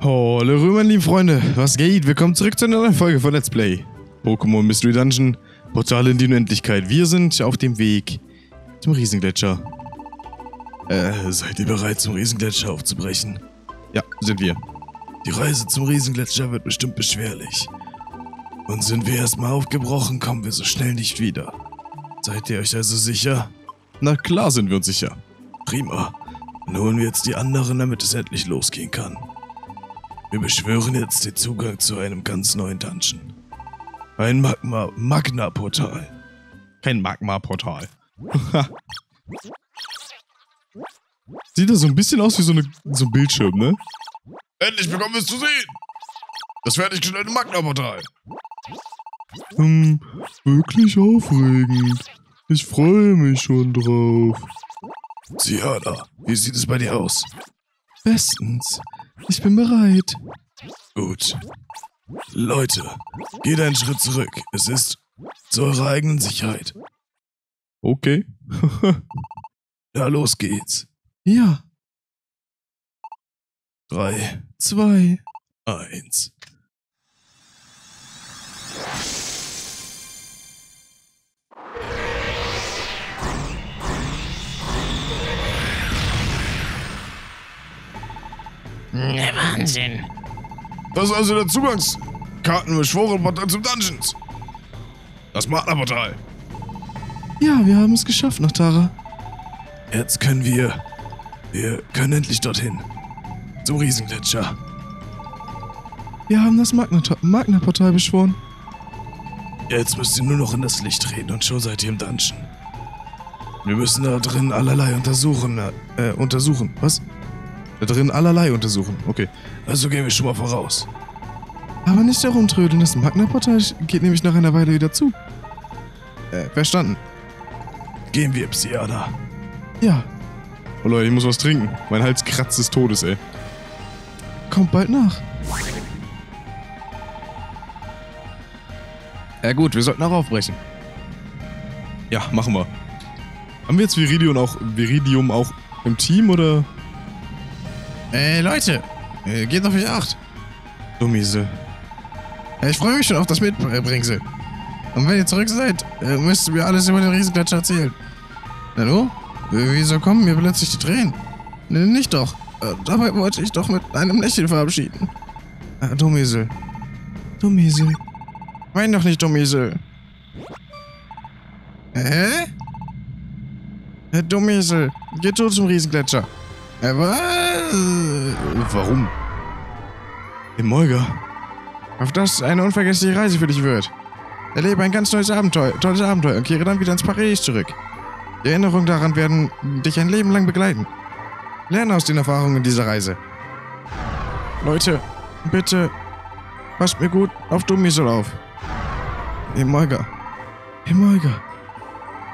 Hallo meine lieben Freunde, was geht? Willkommen zurück zu einer neuen Folge von Let's Play. Pokémon Mystery Dungeon, Portal in die Unendlichkeit. Wir sind auf dem Weg zum Riesengletscher. Äh, seid ihr bereit zum Riesengletscher aufzubrechen? Ja, sind wir. Die Reise zum Riesengletscher wird bestimmt beschwerlich. Und sind wir erstmal aufgebrochen, kommen wir so schnell nicht wieder. Seid ihr euch also sicher? Na klar sind wir uns sicher. Prima. Dann holen wir jetzt die anderen, damit es endlich losgehen kann. Wir beschwören jetzt den Zugang zu einem ganz neuen Dungeon. Ein Magma Magna-Portal. Kein Magma-Portal. Sieht das so ein bisschen aus wie so, eine, so ein Bildschirm, ne? Endlich bekommen wir es zu sehen! Das fertiggestellte Magna-Portal. Hm, wirklich aufregend. Ich freue mich schon drauf. Siana, wie sieht es bei dir aus? Bestens. Ich bin bereit. Gut. Leute, geht einen Schritt zurück. Es ist zu eurer eigenen Sicherheit. Okay. Na, los geht's. Ja. Drei, zwei, eins. Der Wahnsinn. Das ist also der Zugangskartenbeschworenportal zum Dungeons. Das Magna-Portal. Ja, wir haben es geschafft, Nachtara. Jetzt können wir. Wir können endlich dorthin. Zum Riesengletscher. Wir haben das Magna- Magna-Portal beschworen. Jetzt müsst ihr nur noch in das Licht treten und schon seid ihr im Dungeon. Wir müssen da drin allerlei untersuchen. Äh, untersuchen. Was? Da drin allerlei untersuchen. Okay. Also gehen wir schon mal voraus. Aber nicht herumtrödeln. Das Magna-Portal geht nämlich nach einer Weile wieder zu. Äh, verstanden. Gehen wir, Psiana. Ja. Oh Leute, ich muss was trinken. Mein Hals kratzt des Todes, ey. Kommt bald nach. Ja gut, wir sollten auch aufbrechen. Ja, machen wir. Haben wir jetzt Viridium auch, Viridium auch im Team, oder? Ey, Leute, äh, geht auf mich acht. Dummiese. Äh, Ich freue mich schon auf das Mitbringsel. Und wenn ihr zurück seid, äh, müsst ihr mir alles über den Riesengletscher erzählen. Hallo? Wieso kommen mir plötzlich die Tränen? Nee, nicht doch. Äh, Dabei wollte ich doch mit einem Lächeln verabschieden. Äh, Dummiesel. Dummiesel. Wein doch nicht, Dummiesel. Hä? Dummiesel, geh du zum Riesengletscher. Was? Warum? Im Molga. Auf das eine unvergessliche Reise für dich wird. Erlebe ein ganz neues Abenteuer, tolles Abenteuer und kehre dann wieder ins Paradies zurück. Die Erinnerungen daran werden dich ein Leben lang begleiten. Lerne aus den Erfahrungen dieser Reise. Leute, bitte, passt mir gut auf Dummisel auf. Emolga. Emolga.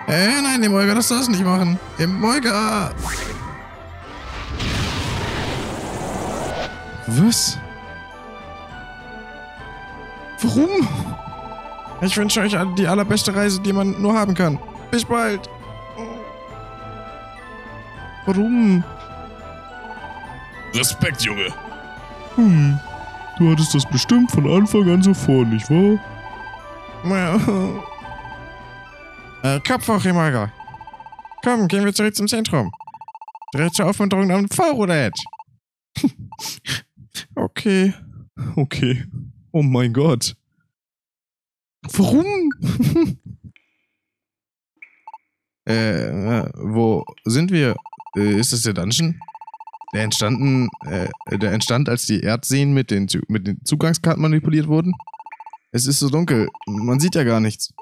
Äh, nein, Emolga, das darfst du nicht machen. Emolga. Was? Warum? Ich wünsche euch die allerbeste Reise, die man nur haben kann. Bis bald. Warum? Respekt, Junge. Hm. Du hattest das bestimmt von Anfang an so vor, nicht wahr? Äh, Kopf hoch, Emolga. Komm, gehen wir zurück zum Zentrum. Direkt zur Aufmunterung am V-Roulette. Okay. Okay. Oh mein Gott. Warum? äh, wo sind wir? Äh, ist das der Dungeon? Der entstanden, äh, der entstand, als die Erdseen mit den, mit den Zugangskarten manipuliert wurden? Es ist so dunkel. Man sieht ja gar nichts.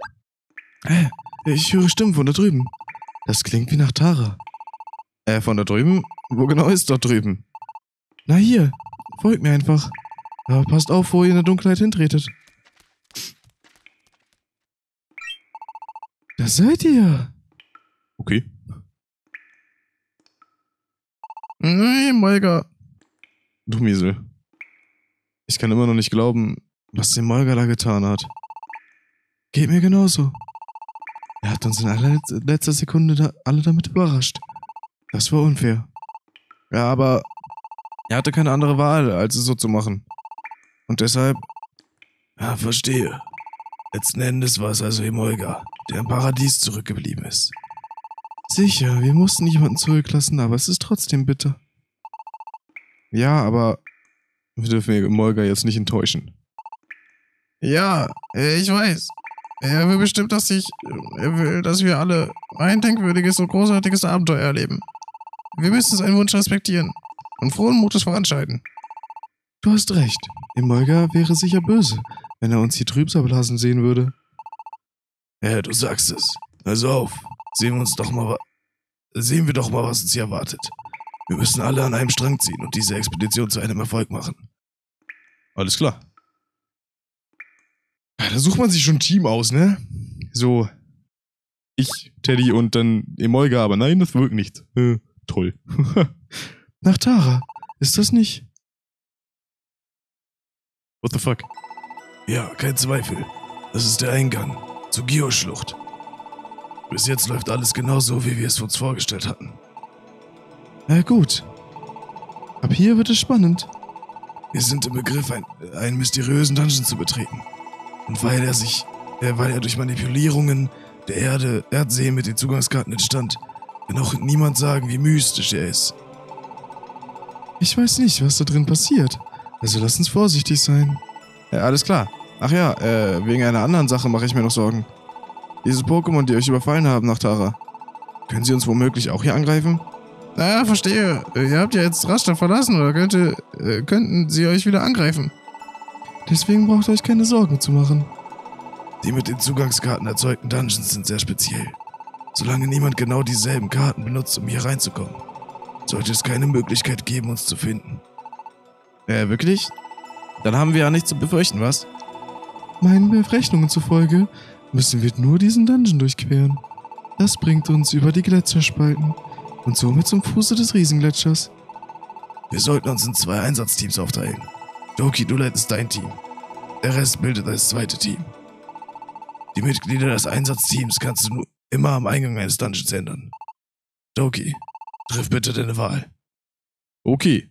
Äh, ich höre Stimmen von da drüben. Das klingt wie nach Tara. Äh, von da drüben? Wo genau ist dort drüben? Na hier, folgt mir einfach. Aber passt auf, wo ihr in der Dunkelheit hintretet. Da seid ihr. Okay. Nein, Molga. Du Miesel. Ich kann immer noch nicht glauben, was der Molga da getan hat. Geht mir genauso. Er hat uns in allerletzter Sekunde da alle damit überrascht. Das war unfair. Ja, aber Er hatte keine andere Wahl, als es so zu machen. Und deshalb... Ja, verstehe. Letzten Endes war es also Emolga, der im Paradies zurückgeblieben ist. Sicher, wir mussten jemanden zurücklassen, aber es ist trotzdem bitter. Ja, aber wir dürfen Emolga jetzt nicht enttäuschen. Ja, ich weiß. Er will bestimmt, dass ich. Er will, dass wir alle ein denkwürdiges und großartiges Abenteuer erleben. Wir müssen seinen Wunsch respektieren und frohen Mutes voranschreiten. Du hast recht. Emolga wäre sicher böse, wenn er uns hier Trübsalblasen sehen würde. Ja, du sagst es. Also auf. Sehen wir uns doch mal. Sehen wir doch mal, was uns hier erwartet. Wir müssen alle an einem Strang ziehen und diese Expedition zu einem Erfolg machen. Alles klar. Ja, da sucht man sich schon ein Team aus, ne? So. Ich, Teddy und dann Emolga, aber nein, das wirkt nicht. Äh, toll. Nach Tara. Ist das nicht? What the fuck? Ja, kein Zweifel. Das ist der Eingang zur Gio-Schlucht. Bis jetzt läuft alles genau so, wie wir es uns vorgestellt hatten. Na gut. Ab hier wird es spannend. Wir sind im Begriff, ein, einen mysteriösen Dungeon zu betreten. Und weil er sich, äh, weil er durch Manipulierungen der Erde, Erdsee mit den Zugangskarten entstand, kann auch niemand sagen, wie mystisch er ist. Ich weiß nicht, was da drin passiert. Also lass uns vorsichtig sein. Ja, alles klar. Ach ja, äh, wegen einer anderen Sache mache ich mir noch Sorgen. Diese Pokémon, die euch überfallen haben nach Tara. Können sie uns womöglich auch hier angreifen? Na, verstehe. Ihr habt ja jetzt Raster verlassen oder könnte, äh, könnten sie euch wieder angreifen. Deswegen braucht ihr euch keine Sorgen zu machen. Die mit den Zugangskarten erzeugten Dungeons sind sehr speziell. Solange niemand genau dieselben Karten benutzt, um hier reinzukommen, sollte es keine Möglichkeit geben, uns zu finden. Äh, wirklich? Dann haben wir ja nichts zu befürchten, was? Meinen Berechnungen zufolge müssen wir nur diesen Dungeon durchqueren. Das bringt uns über die Gletscherspalten und somit zum Fuße des Riesengletschers. Wir sollten uns in zwei Einsatzteams aufteilen. Doki, du leitest dein Team. Der Rest bildet das zweite Team. Die Mitglieder des Einsatzteams kannst du nur immer am Eingang eines Dungeons ändern. Doki, triff bitte deine Wahl. Okay.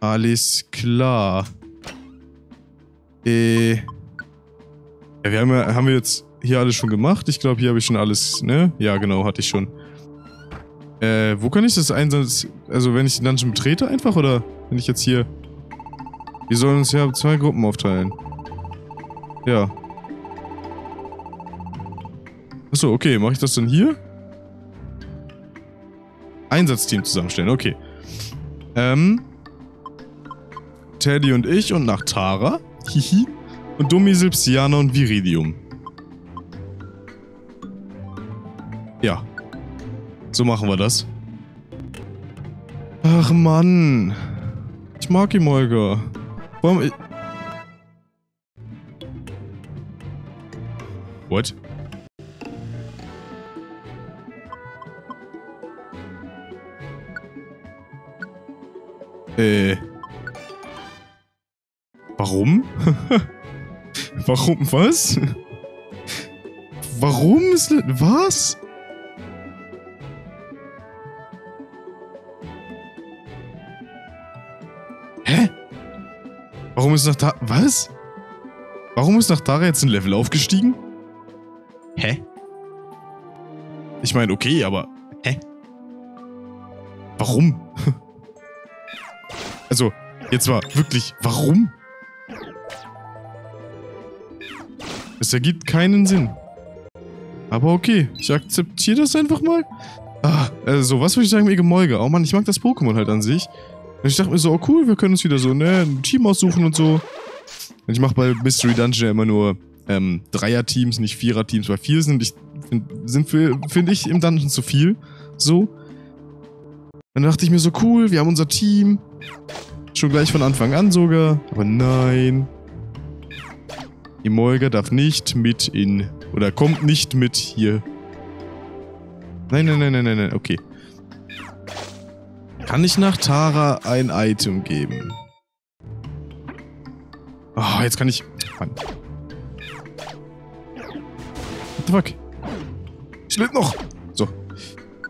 Alles klar. Äh. Ja, wir haben, ja, haben wir jetzt hier alles schon gemacht? Ich glaube, hier habe ich schon alles, ne? Ja, genau, hatte ich schon. Äh, wo kann ich das Einsatz... Also, wenn ich den Dungeon betrete einfach, oder wenn ich jetzt hier... Wir sollen uns ja zwei Gruppen aufteilen. Ja. Achso, okay. Mache ich das dann hier? Einsatzteam zusammenstellen, okay. Ähm... Teddy und ich und nach Tara. Hihi. Und Domisil, Psyana und Viridium. Ja. So machen wir das. Ach Mann. Ich mag ihn, Olga. Warum... Äh... Warum? Warum? Was? Warum ist? Was? Hä? Warum ist nach da... Was? Warum ist nach Tara jetzt ein Level aufgestiegen? Hä? Ich meine, okay, aber... Hä? Warum? Also, jetzt mal wirklich, warum? Es ergibt keinen Sinn. Aber okay, ich akzeptiere das einfach mal. Ah, also, was würde ich sagen mit Gemolge? Oh Mann, ich mag das Pokémon halt an sich. Und ich dachte mir so, oh cool, wir können uns wieder so, ne, ein Team aussuchen und so. Und ich mache bei Mystery Dungeon ja immer nur ähm, Dreier-Teams, nicht Vierer-Teams, weil vier sind, ich, find, sind finde ich im Dungeon zu viel. So. Dann dachte ich mir so, cool, wir haben unser Team. Schon gleich von Anfang an sogar. Aber nein. Emolga darf nicht mit in... Oder kommt nicht mit hier. Nein, nein, nein, nein, nein, nein. Okay. Kann ich nach Tara ein Item geben? Oh, jetzt kann ich... Mann. What the fuck? Ich lebe noch. So.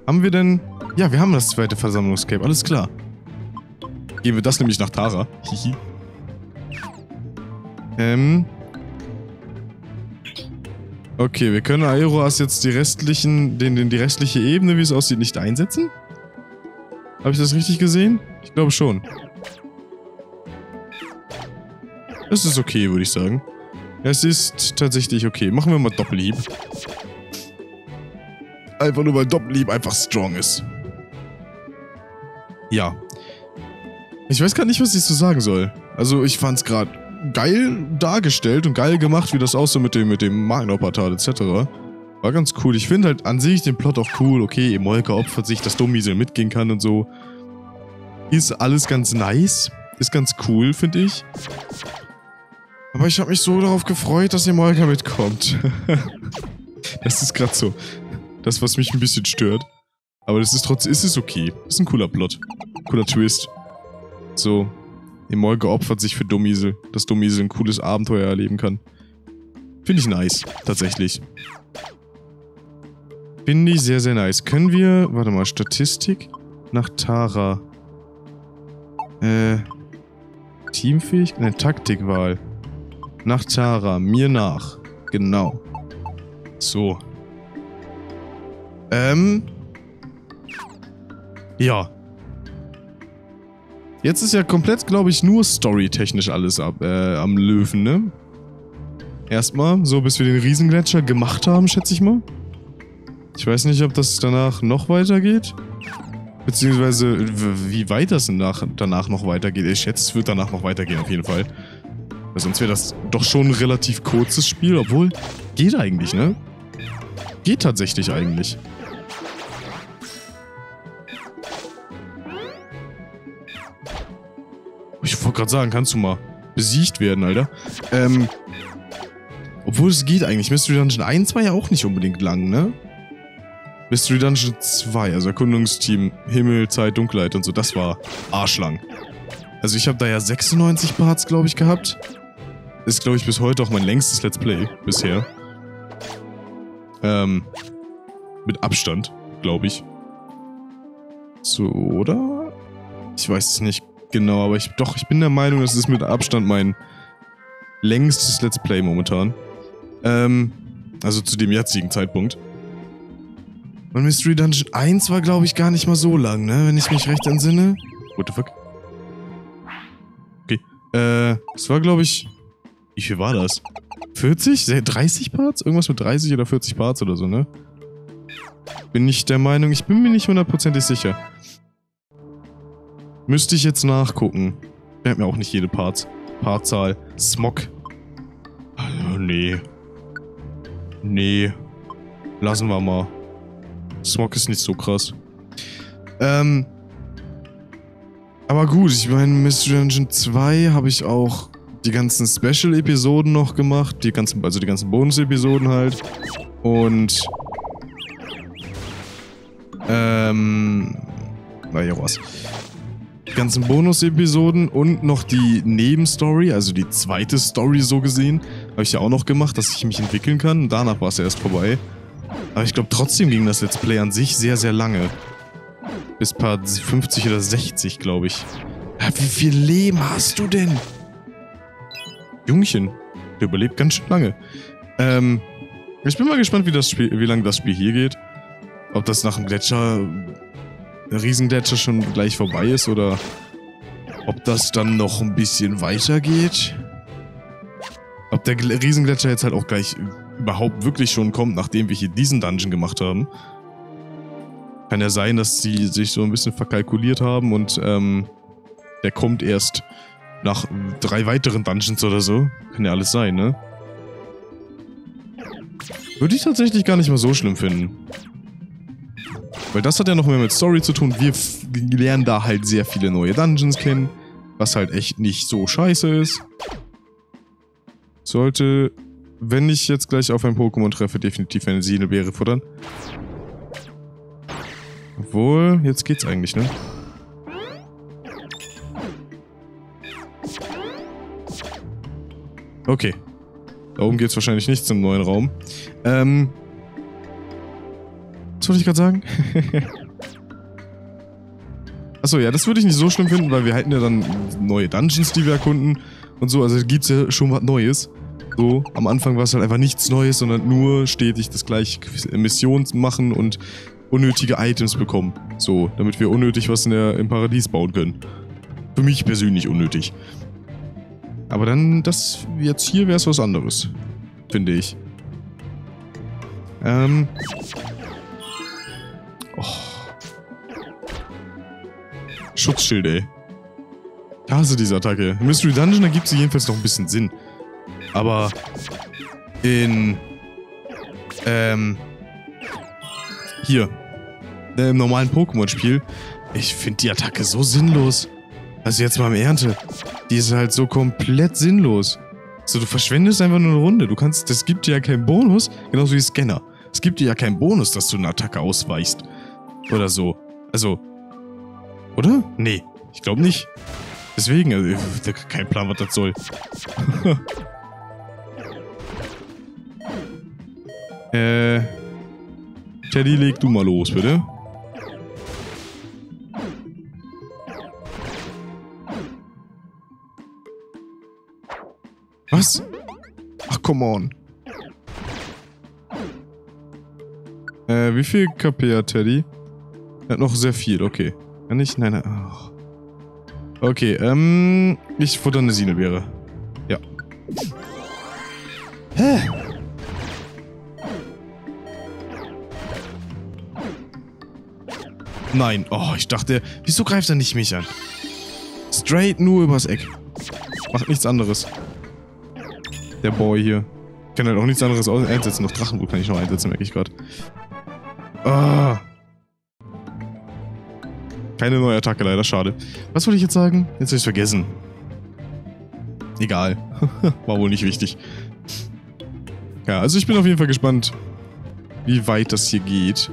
Haben wir denn... Ja, wir haben das zweite Versammlungscape. Alles klar. gehen wir das nämlich nach Tara. Hihi. ähm. Okay, wir können Aeroas jetzt die restlichen, den, den, die restliche Ebene, wie es aussieht, nicht einsetzen? Habe ich das richtig gesehen? Ich glaube schon. Es ist okay, würde ich sagen. Es ist tatsächlich okay. Machen wir mal Doppelhieb. Einfach nur, weil Doppelhieb einfach strong ist. Ja. Ich weiß gar nicht, was ich so sagen soll. Also, ich fand's gerade geil dargestellt und geil gemacht, wie das aussah mit dem, mit dem Magna-Portal etc. War ganz cool. Ich finde halt an sich den Plot auch cool. Okay, Emolka opfert sich, dass Dommiesel mitgehen kann und so. Ist alles ganz nice. Ist ganz cool, finde ich. Aber ich habe mich so darauf gefreut, dass Emolka mitkommt. das ist gerade so. Das, was mich ein bisschen stört. Aber das ist trotzdem, ist es okay. Ist ein cooler Plot. Cooler Twist. So. Emolka opfert sich für Dummiesel, dass Dummiesel ein cooles Abenteuer erleben kann. Finde ich nice, tatsächlich. Finde ich sehr, sehr nice. Können wir, warte mal, Statistik nach Tara. Äh, Teamfähigkeit? Nein, Taktikwahl. Nach Tara, mir nach. Genau. So. Ähm. Ja. Jetzt ist ja komplett, glaube ich, nur storytechnisch alles ab, äh, am Löwen, ne? Erstmal, so bis wir den Riesengletscher gemacht haben, schätze ich mal. Ich weiß nicht, ob das danach noch weitergeht. Beziehungsweise, wie weit das danach, danach noch weitergeht. Ich schätze, es wird danach noch weitergehen, auf jeden Fall. Weil sonst wäre das doch schon ein relativ kurzes Spiel, obwohl, geht eigentlich, ne? Geht tatsächlich eigentlich. Gerade sagen, kannst du mal besiegt werden, Alter. Ähm, obwohl es geht eigentlich. Mystery Dungeon 1 war ja auch nicht unbedingt lang, ne? Mystery Dungeon 2, also Erkundungsteam, Himmel, Zeit, Dunkelheit und so, das war arschlang. Also ich habe da ja 96 Parts, glaube ich, gehabt. Ist, glaube ich, bis heute auch mein längstes Let's Play bisher. Ähm, mit Abstand, glaube ich. So, oder? Ich weiß es nicht genau, aber ich doch, ich bin der Meinung, das ist mit Abstand mein längstes Let's Play momentan. Ähm, also zu dem jetzigen Zeitpunkt. Und Mystery Dungeon 1 war, glaube ich, gar nicht mal so lang, ne? Wenn ich mich recht entsinne. What the fuck? Okay. Äh, es war, glaube ich... Wie viel war das? 40? 30 Parts? Irgendwas mit 30 oder 40 Parts oder so, ne? Bin ich der Meinung, ich bin mir nicht hundertprozentig sicher. Müsste ich jetzt nachgucken. Ich mir auch nicht jede Parts. Partzahl. Smog. Also, nee. Nee. Lassen wir mal. Smog ist nicht so krass. Ähm. Aber gut, ich meine, Mystery Dungeon 2 habe ich auch die ganzen Special-Episoden noch gemacht. Die ganzen, also die ganzen Bonus-Episoden halt. Und. Ähm. War ja was. Ganzen Bonus-Episoden und noch die Nebenstory, also die zweite Story so gesehen, habe ich ja auch noch gemacht, dass ich mich entwickeln kann. Danach war es erst vorbei. Aber ich glaube, trotzdem ging das Let's Play an sich sehr, sehr lange. Bis Part 50 oder 60, glaube ich. Ja, wie viel Leben hast du denn? Jungchen, der überlebt ganz schön lange. Ähm, ich bin mal gespannt, wie, das Spiel, wie lange das Spiel hier geht. Ob das nach dem Gletscher, der Riesengletscher schon gleich vorbei ist oder ob das dann noch ein bisschen weiter geht. Ob der Riesengletscher jetzt halt auch gleich überhaupt wirklich schon kommt, nachdem wir hier diesen Dungeon gemacht haben. Kann ja sein, dass sie sich so ein bisschen verkalkuliert haben und ähm, der kommt erst nach drei weiteren Dungeons oder so. Kann ja alles sein, ne? Würde ich tatsächlich gar nicht mal so schlimm finden. Weil das hat ja noch mehr mit Story zu tun. Wir lernen da halt sehr viele neue Dungeons kennen. Was halt echt nicht so scheiße ist. Sollte wenn ich jetzt gleich auf ein Pokémon treffe, definitiv eine Siedelbeere futtern. Obwohl, jetzt geht's eigentlich, ne? Okay. Da oben geht's wahrscheinlich nicht zum neuen Raum. Ähm. Was wollte ich gerade sagen? Achso, ja, das würde ich nicht so schlimm finden, weil wir hätten ja dann neue Dungeons, die wir erkunden und so. Also gibt es ja schon was Neues. So, am Anfang war es halt einfach nichts Neues, sondern nur stetig das gleiche Missionen machen und unnötige Items bekommen. So, damit wir unnötig was in der, im Paradies bauen können. Für mich persönlich unnötig. Aber dann, das jetzt hier wäre es was anderes. Finde ich. Ähm. Oh. Schutzschild, ey. Ich hasse diese Attacke. In Mystery Dungeon ergibt sie jedenfalls noch ein bisschen Sinn. Aber in ähm hier im normalen Pokémon-Spiel, ich finde die Attacke so sinnlos. Also jetzt mal im Ernte. Die ist halt so komplett sinnlos. So, du verschwendest einfach nur eine Runde. Du kannst, das gibt dir ja keinen Bonus, genauso wie Scanner. Es gibt dir ja keinen Bonus, dass du eine Attacke ausweichst. Oder so. Also, oder? Nee, ich glaube nicht. Deswegen, also, kein Plan, was das soll. äh. Teddy, leg du mal los, bitte. Was? Ach, come on. Äh, wie viel KP hat Teddy? Er hat noch sehr viel, okay. Kann ich? Nein, nein. Oh. Okay, ähm, ich futter eine Sinelbeere. Ja. Hä? Nein. Oh, ich dachte, wieso greift er nicht mich an? Straight nur übers Eck. Macht nichts anderes. Der Boy hier. Kann halt auch nichts anderes einsetzen. Noch Drachenblut kann ich noch einsetzen, merke ich gerade. Ah. Keine neue Attacke leider, schade. Was wollte ich jetzt sagen? Jetzt habe ich vergessen. Egal. War wohl nicht wichtig. Ja, also ich bin auf jeden Fall gespannt, wie weit das hier geht.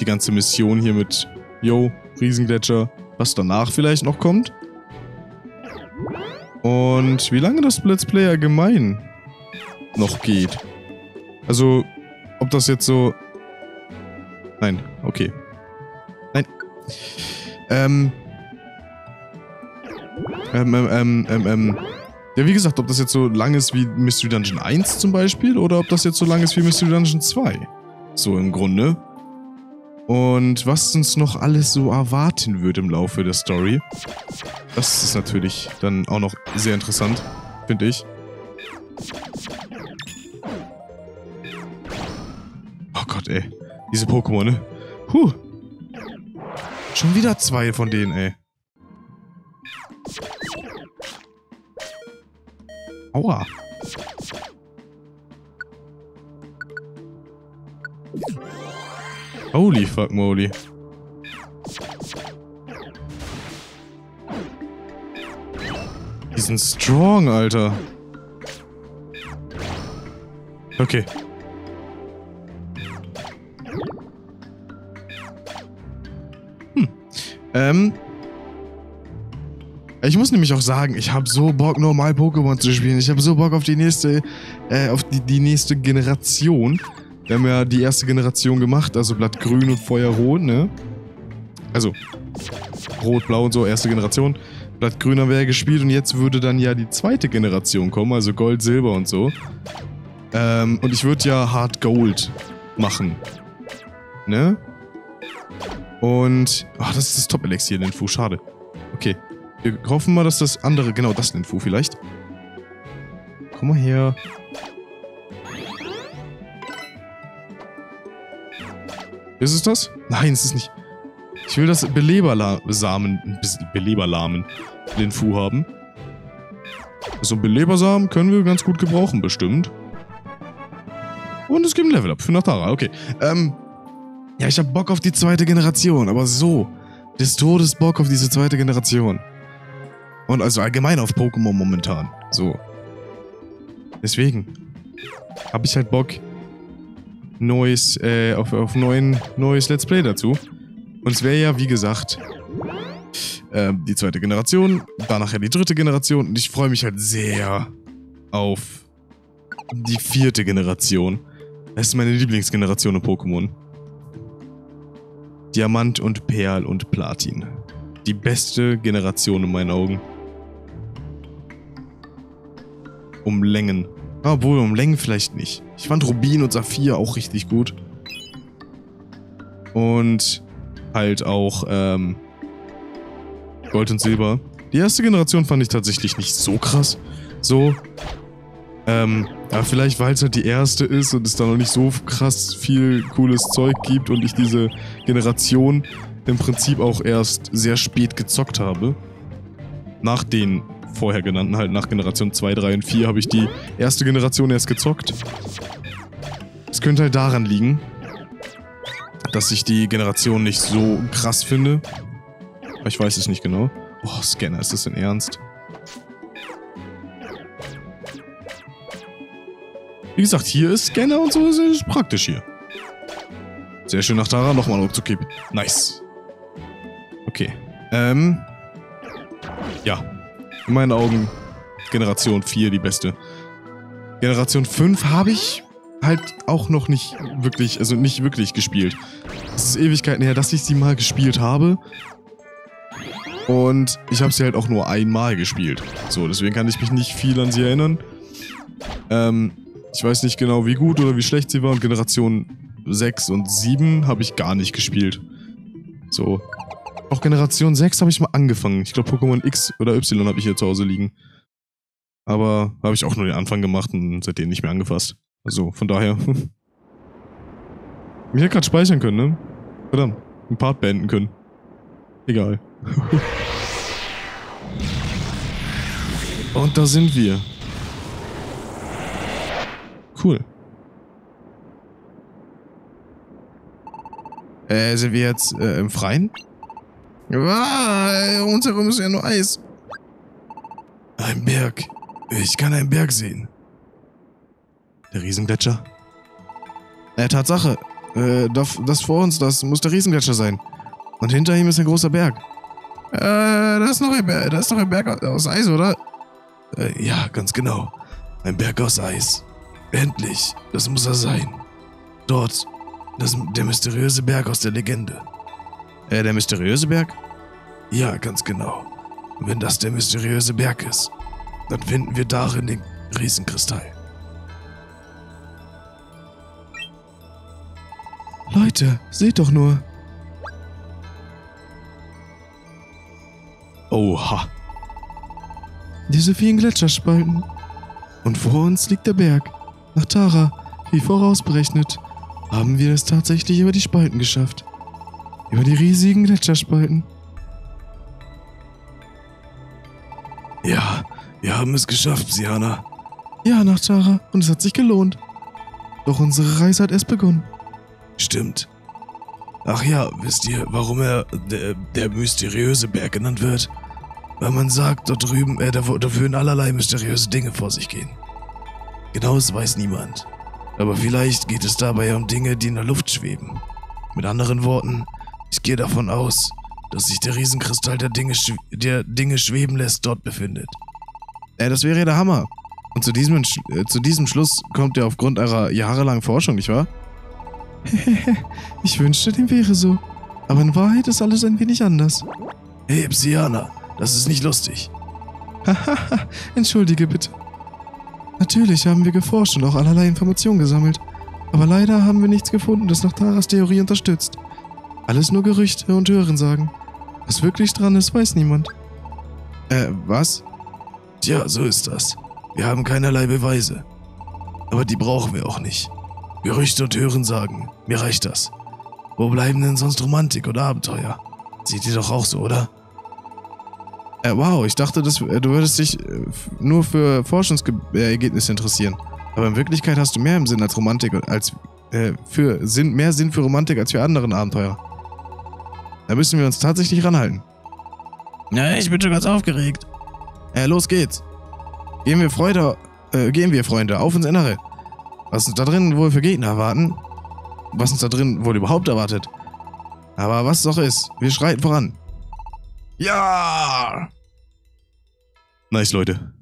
Die ganze Mission hier mit, yo, Riesengletscher, was danach vielleicht noch kommt. Und wie lange das Let's Play allgemein noch geht. Also, ob das jetzt so... Nein, okay. Ähm. Ähm, ähm, ähm, ähm, ähm. Ja, wie gesagt, ob das jetzt so lang ist wie Mystery Dungeon 1 zum Beispiel oder ob das jetzt so lang ist wie Mystery Dungeon 2. So im Grunde. Und was uns noch alles so erwarten wird im Laufe der Story. Das ist natürlich dann auch noch sehr interessant, finde ich. Oh Gott, ey. Diese Pokémon, ne? Puh. Schon wieder zwei von denen, ey. Aua. Holy fuck moly. Die sind strong, Alter. Okay. Ähm. Ich muss nämlich auch sagen, ich habe so Bock, normal Pokémon zu spielen. Ich habe so Bock auf die nächste, äh, auf die, die nächste Generation. Wir haben ja die erste Generation gemacht, also Blattgrün und Feuerrot, ne? Also, Rot, Blau und so, erste Generation. Blattgrün haben wir ja gespielt und jetzt würde dann ja die zweite Generation kommen, also Gold, Silber und so. Ähm, und ich würde ja Hard Gold machen. Ne? Und, ach, das ist das Top-Elixier, den Fu, schade. Okay, wir hoffen mal, dass das andere, genau das den Fu vielleicht. Komm mal her. Ist es das? Nein, es ist nicht. Ich will das Belebersamen, Beleberlamen, den Fu haben. So ein Belebersamen können wir ganz gut gebrauchen, bestimmt. Und es gibt ein Level-Up für Natara, okay. Ähm, ja, ich hab Bock auf die zweite Generation, aber so. Des Todes Bock auf diese zweite Generation. Und also allgemein auf Pokémon momentan. So. Deswegen. Hab ich halt Bock, neues, äh, auf, auf neuen, neues Let's Play dazu. Und es wäre ja, wie gesagt, äh, die zweite Generation, danach ja die dritte Generation. Und ich freue mich halt sehr auf die vierte Generation. Das ist meine Lieblingsgeneration in Pokémon. Diamant und Perl und Platin. Die beste Generation in meinen Augen. Um Längen. Obwohl, um Längen vielleicht nicht. Ich fand Rubin und Saphir auch richtig gut. Und halt auch ähm, Gold und Silber. Die erste Generation fand ich tatsächlich nicht so krass. So. Ähm, aber vielleicht, weil es halt die erste ist und es da noch nicht so krass viel cooles Zeug gibt und ich diese Generation im Prinzip auch erst sehr spät gezockt habe. Nach den vorher genannten, halt nach Generation 2, 3 und 4 habe ich die erste Generation erst gezockt. Es könnte halt daran liegen, dass ich die Generation nicht so krass finde. Ich weiß es nicht genau. Oh, Scanner, ist das denn ernst? Wie gesagt, hier ist Scanner und so, ist praktisch hier. Sehr schön nach Tara, nochmal Ruckzuckkipp. Nice. Okay. Ähm. Ja. In meinen Augen Generation 4 die beste. Generation 5 habe ich halt auch noch nicht wirklich, also nicht wirklich gespielt. Es ist Ewigkeiten her, dass ich sie mal gespielt habe. Und ich habe sie halt auch nur einmal gespielt. So, deswegen kann ich mich nicht viel an sie erinnern. Ähm, ich weiß nicht genau, wie gut oder wie schlecht sie war. Und Generation 6 und 7 habe ich gar nicht gespielt. So. Auch Generation 6 habe ich mal angefangen. Ich glaube, Pokémon X oder Y habe ich hier zu Hause liegen. Aber habe ich auch nur den Anfang gemacht und seitdem nicht mehr angefasst. Also, von daher. ich hätte gerade speichern können, ne? Verdammt. Ein Part beenden können. Egal. Und da sind wir. Cool. Äh, sind wir jetzt äh, im Freien? Ah, uns herum ist ja nur Eis. Ein Berg. Ich kann einen Berg sehen. Der Riesengletscher? Äh, Tatsache. Äh, das, das vor uns, das muss der Riesengletscher sein. Und hinter ihm ist ein großer Berg. Äh, das ist noch ein Berg, das ist noch ein Berg aus Eis, oder? Äh, ja, ganz genau. Ein Berg aus Eis. Endlich, das muss er sein. Dort, das, der mysteriöse Berg aus der Legende. Äh, der mysteriöse Berg? Ja, ganz genau. Wenn das der mysteriöse Berg ist, dann finden wir darin den Riesenkristall. Leute, seht doch nur. Oha. Diese vielen Gletscherspalten. Und vor uns liegt der Berg. Nach Tara, wie vorausberechnet, haben wir es tatsächlich über die Spalten geschafft. Über die riesigen Gletscherspalten. Ja, wir haben es geschafft, Siana. Ja, nach Tara, und es hat sich gelohnt. Doch unsere Reise hat erst begonnen. Stimmt. Ach ja, wisst ihr, warum er der, der mysteriöse Berg genannt wird? Weil man sagt, dort drüben, äh, da, da würden allerlei mysteriöse Dinge vor sich gehen. Genaues weiß niemand. Aber vielleicht geht es dabei um Dinge, die in der Luft schweben. Mit anderen Worten, ich gehe davon aus, dass sich der Riesenkristall der Dinge, der Dinge schweben lässt dort befindet. Äh, das wäre ja der Hammer. Und zu diesem, Entsch- äh, zu diesem Schluss kommt ihr aufgrund eurer jahrelangen Forschung, nicht wahr? ich wünschte, dem wäre so. Aber in Wahrheit ist alles ein wenig anders. Hey, Psyana, das ist nicht lustig. Hahaha, entschuldige bitte. Natürlich haben wir geforscht und auch allerlei Informationen gesammelt. Aber leider haben wir nichts gefunden, das nach Taras Theorie unterstützt. Alles nur Gerüchte und Hörensagen. Was wirklich dran ist, weiß niemand. Äh, was? Tja, so ist das. Wir haben keinerlei Beweise. Aber die brauchen wir auch nicht. Gerüchte und Hörensagen, mir reicht das. Wo bleiben denn sonst Romantik oder Abenteuer? Seht ihr doch auch so, oder? Äh, wow, ich dachte, dass, äh, du würdest dich äh, nur für Forschungsergebnisse interessieren. Aber in Wirklichkeit hast du mehr im Sinn als Romantik als äh, für Sinn, mehr Sinn für Romantik als für anderen Abenteuer. Da müssen wir uns tatsächlich ranhalten. Ja, ich bin schon ganz aufgeregt. Äh, los geht's. Gehen wir Freude, äh, gehen wir, Freunde, auf ins Innere. Was uns da drin wohl für Gegner erwarten? Was uns da drin wohl überhaupt erwartet? Aber was auch ist, wir schreiten voran. Ja! Nice, Leute.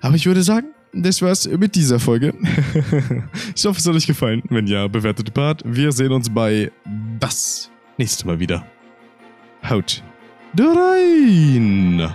Aber ich würde sagen, das war's mit dieser Folge. ich hoffe, es hat euch gefallen. Wenn ja, bewertet die Part. Wir sehen uns bei das nächstes Mal wieder. Haut rein!